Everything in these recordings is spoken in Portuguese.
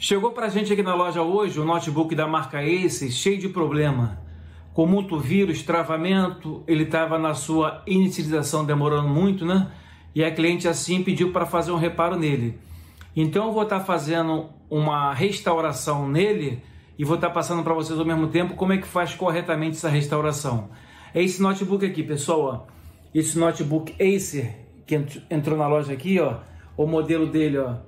Chegou pra gente aqui na loja hoje o notebook da marca Ace, cheio de problema. Com muito vírus, travamento, ele estava na sua inicialização demorando muito, né? E a cliente assim pediu para fazer um reparo nele. Então eu vou estar tá fazendo uma restauração nele e vou estar tá passando para vocês ao mesmo tempo como é que faz corretamente essa restauração. É esse notebook aqui, pessoal, ó. Esse notebook Acer que entrou na loja aqui, ó, o modelo dele, ó,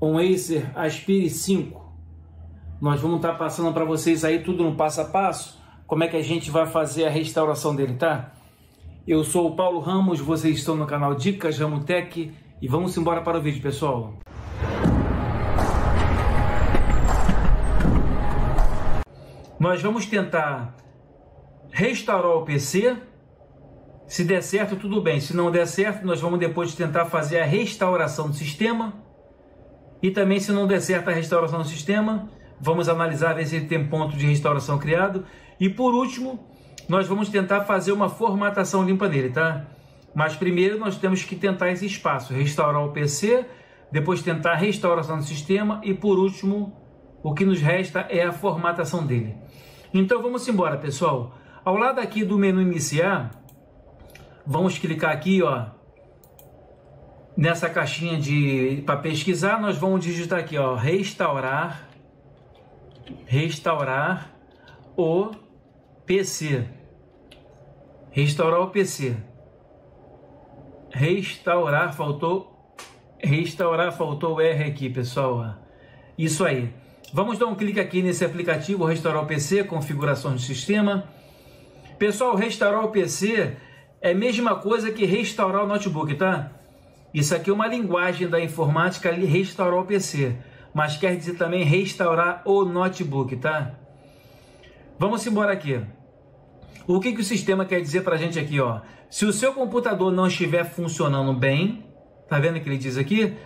um Acer Aspire 5. Nós vamos estar tá passando para vocês aí tudo no passo a passo, como é que a gente vai fazer a restauração dele, tá? Eu sou o Paulo Ramos, vocês estão no canal Dicas Ramutec e vamos embora para o vídeo, pessoal. Nós vamos tentar restaurar o PC. Se der certo, tudo bem. Se não der certo, nós vamos depois tentar fazer a restauração do sistema e também, se não der certo a restauração do sistema, vamos analisar ver se ele tem ponto de restauração criado. E por último, nós vamos tentar fazer uma formatação limpa nele, tá? Mas primeiro nós temos que tentar esse espaço, restaurar o PC, depois tentar a restauração do sistema e por último, o que nos resta é a formatação dele. Então vamos embora, pessoal. Ao lado aqui do menu iniciar, vamos clicar aqui, ó, nessa caixinha de para pesquisar, nós vamos digitar aqui, ó, restaurar restaurar o PC. Restaurar o PC. Restaurar faltou restaurar faltou R aqui, pessoal. Isso aí. Vamos dar um clique aqui nesse aplicativo Restaurar o PC, configurações do sistema. Pessoal, restaurar o PC é a mesma coisa que restaurar o notebook, tá? Isso aqui é uma linguagem da informática restaurar o PC, mas quer dizer também restaurar o notebook, tá? Vamos embora aqui. O que, que o sistema quer dizer para a gente aqui, ó? Se o seu computador não estiver funcionando bem, tá vendo que ele diz aqui?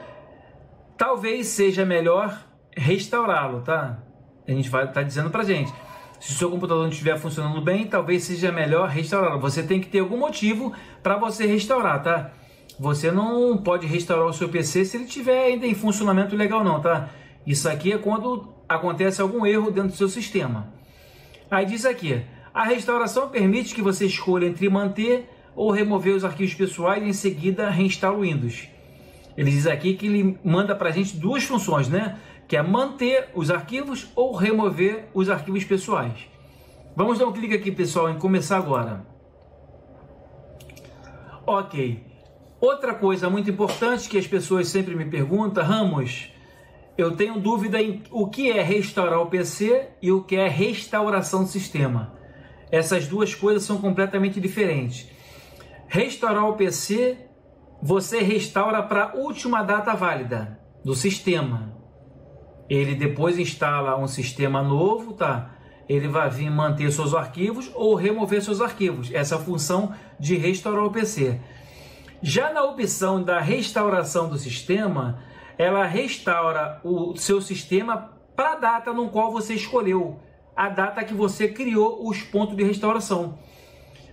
Talvez seja melhor restaurá-lo, tá? A gente vai tá dizendo para gente. Se o seu computador não estiver funcionando bem, talvez seja melhor restaurá-lo. Você tem que ter algum motivo para você restaurar, tá? Você não pode restaurar o seu PC se ele estiver ainda em funcionamento legal não, tá? Isso aqui é quando acontece algum erro dentro do seu sistema. Aí diz aqui, a restauração permite que você escolha entre manter ou remover os arquivos pessoais e em seguida reinstalar o Windows. Ele diz aqui que ele manda para a gente duas funções, né? Que é manter os arquivos ou remover os arquivos pessoais. Vamos dar um clique aqui, pessoal, em começar agora. Ok. Outra coisa muito importante que as pessoas sempre me perguntam, Ramos, eu tenho dúvida em o que é restaurar o PC e o que é restauração do sistema. Essas duas coisas são completamente diferentes. Restaurar o PC, você restaura para a última data válida do sistema. Ele depois instala um sistema novo, tá? Ele vai vir manter seus arquivos ou remover seus arquivos. Essa é a função de restaurar o PC. Já na opção da restauração do sistema, ela restaura o seu sistema para a data no qual você escolheu, a data que você criou os pontos de restauração.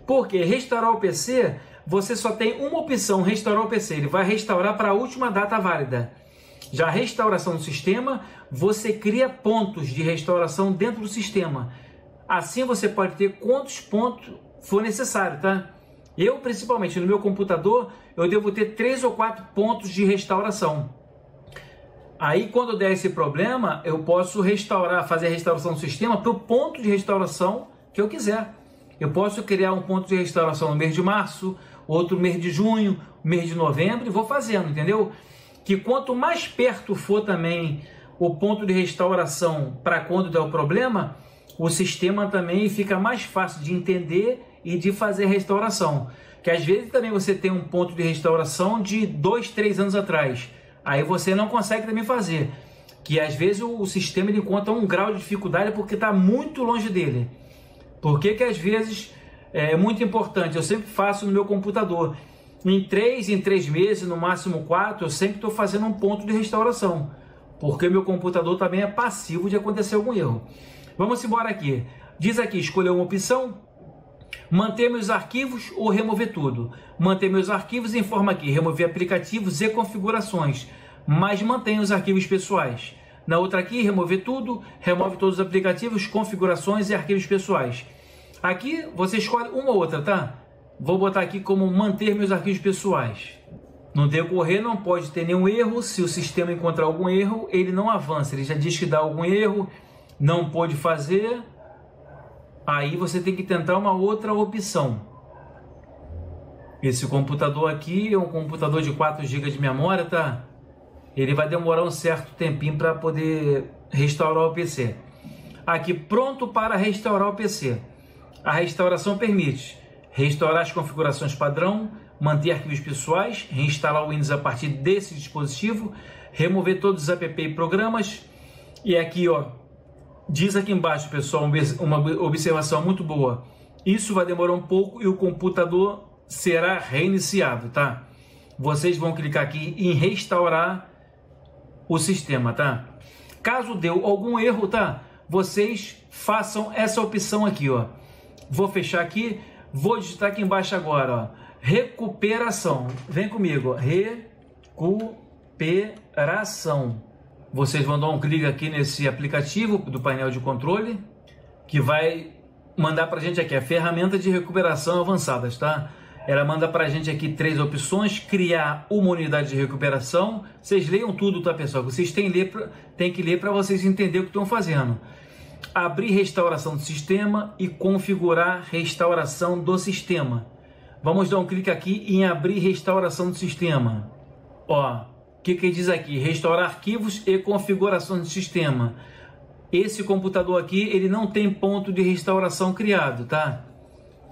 Porque restaurar o PC, você só tem uma opção, restaurar o PC, ele vai restaurar para a última data válida. Já a restauração do sistema, você cria pontos de restauração dentro do sistema. Assim você pode ter quantos pontos for necessário, tá? Eu, principalmente no meu computador, eu devo ter três ou quatro pontos de restauração. Aí, quando der esse problema, eu posso restaurar, fazer a restauração do sistema para o ponto de restauração que eu quiser. Eu posso criar um ponto de restauração no mês de março, outro mês de junho, mês de novembro e vou fazendo, entendeu? Que quanto mais perto for também o ponto de restauração para quando der o problema, o sistema também fica mais fácil de entender e de fazer restauração. Que às vezes também você tem um ponto de restauração de dois, três anos atrás. Aí você não consegue também fazer. Que às vezes o, sistema ele encontra um grau de dificuldade porque está muito longe dele. Por que, que às vezes é muito importante? Eu sempre faço no meu computador. Em três, em três meses, no máximo quatro, eu sempre estou fazendo um ponto de restauração. Porque meu computador também é passivo de acontecer algum erro. Vamos embora aqui. Diz aqui, escolher uma opção, Manter meus arquivos ou remover tudo? Manter meus arquivos informa aqui, remover aplicativos e configurações, mas mantenha os arquivos pessoais. Na outra aqui, remover tudo, remove todos os aplicativos, configurações e arquivos pessoais. Aqui você escolhe uma ou outra, tá? Vou botar aqui como manter meus arquivos pessoais. No decorrer não pode ter nenhum erro, se o sistema encontrar algum erro, ele não avança, ele já diz que dá algum erro, não pode fazer, aí você tem que tentar uma outra opção. Esse computador aqui é um computador de 4 GB de memória, tá? Ele vai demorar um certo tempinho para poder restaurar o PC. Aqui pronto para restaurar o PC. A restauração permite restaurar as configurações padrão, manter arquivos pessoais, reinstalar o Windows a partir desse dispositivo, remover todos os app e programas. E aqui, ó, diz aqui embaixo, pessoal, uma observação muito boa. Isso vai demorar um pouco e o computador será reiniciado, tá? Vocês vão clicar aqui em restaurar o sistema, tá? Caso deu algum erro, tá? Vocês façam essa opção aqui, ó. Vou fechar aqui, vou digitar aqui embaixo agora, ó recuperação. Vem comigo, recuperação. Vocês vão dar um clique aqui nesse aplicativo do painel de controle que vai mandar para a gente aqui a ferramenta de recuperação avançadas, tá? Ela manda para a gente aqui três opções: criar uma unidade de recuperação. Vocês leiam tudo, tá, pessoal? Vocês têm, ler pra, têm que ler para vocês entenderem o que estão fazendo. Abrir restauração do sistema e configurar restauração do sistema. Vamos dar um clique aqui em abrir restauração do sistema. Ó, o que, que diz aqui? Restaurar arquivos e configuração do sistema. Esse computador aqui, ele não tem ponto de restauração criado, tá?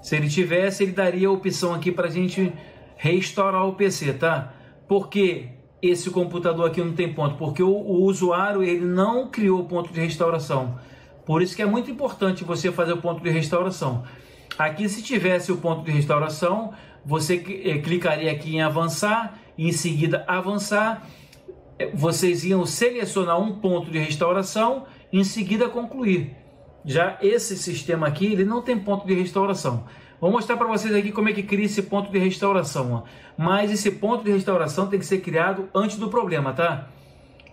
Se ele tivesse, ele daria a opção aqui para a gente restaurar o PC, tá? Porque esse computador aqui não tem ponto? Porque o, o usuário, ele não criou ponto de restauração. Por isso que é muito importante você fazer o ponto de restauração. Aqui, se tivesse o ponto de restauração, você eh, clicaria aqui em avançar, em seguida avançar, eh, vocês iam selecionar um ponto de restauração, em seguida concluir. Já esse sistema aqui, ele não tem ponto de restauração. Vou mostrar para vocês aqui como é que cria esse ponto de restauração. Ó. Mas esse ponto de restauração tem que ser criado antes do problema, tá?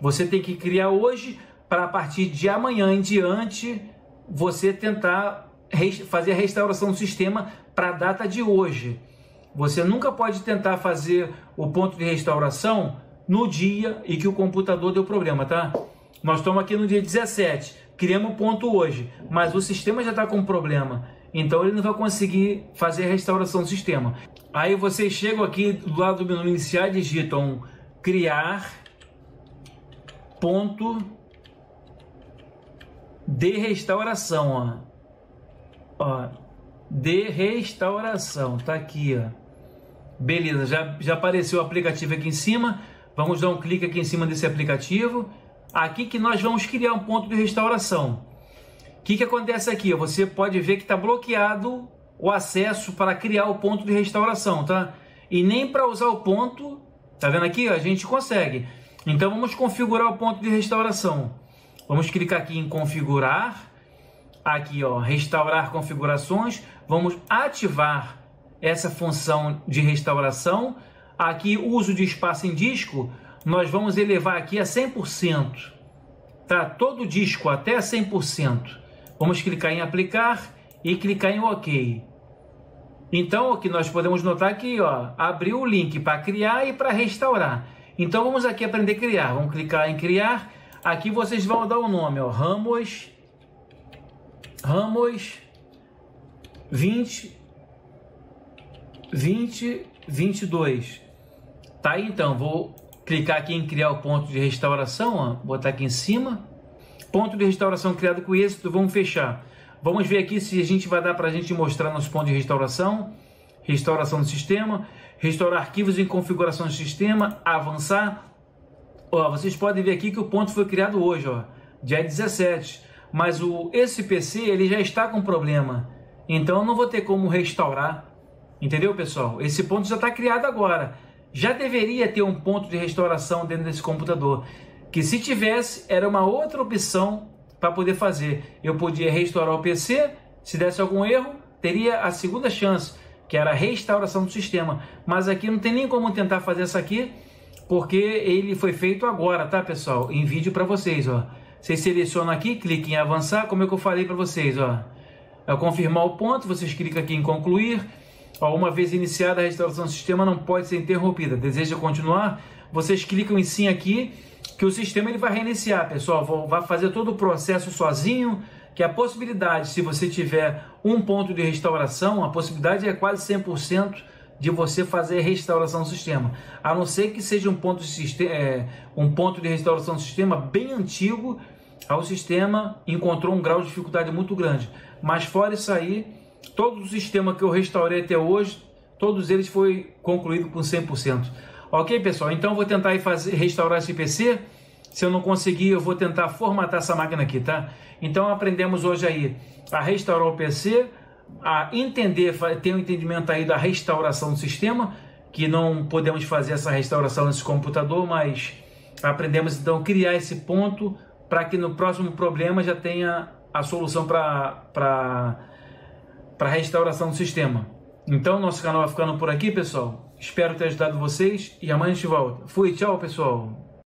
Você tem que criar hoje para a partir de amanhã em diante você tentar fazer a restauração do sistema para a data de hoje. Você nunca pode tentar fazer o ponto de restauração no dia em que o computador deu problema, tá? Nós estamos aqui no dia 17, criamos o ponto hoje, mas o sistema já está com problema, então ele não vai conseguir fazer a restauração do sistema. Aí vocês chegam aqui do lado do menu inicial e digitam criar ponto de restauração, ó. Ó, de restauração, tá aqui, ó. Beleza, já, já apareceu o aplicativo aqui em cima. Vamos dar um clique aqui em cima desse aplicativo. Aqui que nós vamos criar um ponto de restauração. O que, que acontece aqui? Você pode ver que está bloqueado o acesso para criar o ponto de restauração, tá? E nem para usar o ponto, tá vendo aqui? A gente consegue. Então vamos configurar o ponto de restauração. Vamos clicar aqui em configurar aqui, ó, restaurar configurações, vamos ativar essa função de restauração. Aqui, uso de espaço em disco, nós vamos elevar aqui a 100%. Tá? Todo disco até 100%. Vamos clicar em aplicar e clicar em OK. Então, o que nós podemos notar aqui, ó, abriu o link para criar e para restaurar. Então, vamos aqui aprender a criar. Vamos clicar em criar. Aqui vocês vão dar o nome, ó, Ramos Ramos 20 20 22. Tá aí então, vou clicar aqui em criar o ponto de restauração, ó, botar aqui em cima. Ponto de restauração criado com êxito, vamos fechar. Vamos ver aqui se a gente vai dar para a gente mostrar nosso ponto de restauração. Restauração do sistema, restaurar arquivos em configuração do sistema, avançar. Ó, vocês podem ver aqui que o ponto foi criado hoje, ó, dia 17 mas o esse PC ele já está com problema. Então eu não vou ter como restaurar. Entendeu, pessoal? Esse ponto já está criado agora. Já deveria ter um ponto de restauração dentro desse computador. Que se tivesse, era uma outra opção para poder fazer. Eu podia restaurar o PC, se desse algum erro, teria a segunda chance, que era a restauração do sistema. Mas aqui não tem nem como tentar fazer isso aqui, porque ele foi feito agora, tá, pessoal? Em vídeo para vocês, ó. Vocês selecionam aqui, cliquem em avançar, como é que eu falei para vocês, ó. É confirmar o ponto, vocês clicam aqui em concluir. Uma vez iniciada a restauração do sistema não pode ser interrompida. Deseja continuar? Vocês clicam em sim aqui, que o sistema ele vai reiniciar, pessoal. Vai fazer todo o processo sozinho, que a possibilidade, se você tiver um ponto de restauração, a possibilidade é quase 100% de você fazer restauração do sistema. A não ser que seja um ponto de, sistema, é, um ponto de restauração do sistema bem antigo, o sistema encontrou um grau de dificuldade muito grande. Mas fora isso aí, todo o sistema que eu restaurei até hoje, todos eles foi concluído com 100%. Ok, pessoal? Então vou tentar fazer, restaurar esse PC. Se eu não conseguir, eu vou tentar formatar essa máquina aqui, tá? Então aprendemos hoje aí a restaurar o PC, a entender, ter um entendimento aí da restauração do sistema, que não podemos fazer essa restauração nesse computador, mas aprendemos então a criar esse ponto para que no próximo problema já tenha a solução para a restauração do sistema. Então, nosso canal vai ficando por aqui, pessoal. Espero ter ajudado vocês e amanhã a gente volta. Fui, tchau, pessoal.